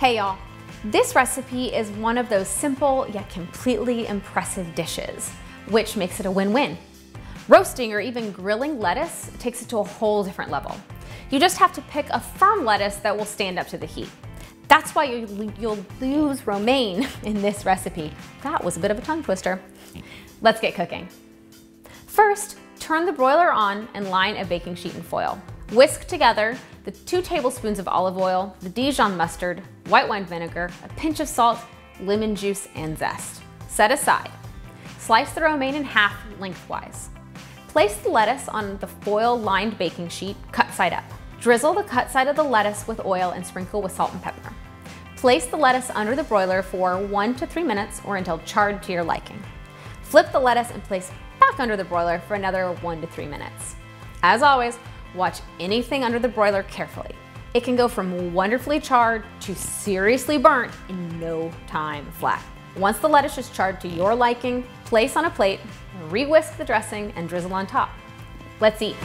Hey y'all, this recipe is one of those simple yet completely impressive dishes, which makes it a win-win. Roasting or even grilling lettuce takes it to a whole different level. You just have to pick a firm lettuce that will stand up to the heat. That's why you, you'll lose romaine in this recipe. That was a bit of a tongue twister. Let's get cooking. First, turn the broiler on and line a baking sheet in foil. Whisk together the two tablespoons of olive oil, the Dijon mustard, white wine vinegar, a pinch of salt, lemon juice, and zest. Set aside. Slice the romaine in half lengthwise. Place the lettuce on the foil-lined baking sheet, cut side up. Drizzle the cut side of the lettuce with oil and sprinkle with salt and pepper. Place the lettuce under the broiler for one to three minutes or until charred to your liking. Flip the lettuce and place back under the broiler for another one to three minutes. As always, Watch anything under the broiler carefully. It can go from wonderfully charred to seriously burnt in no time flat. Once the lettuce is charred to your liking, place on a plate, re-whisk the dressing, and drizzle on top. Let's eat.